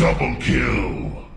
Double kill!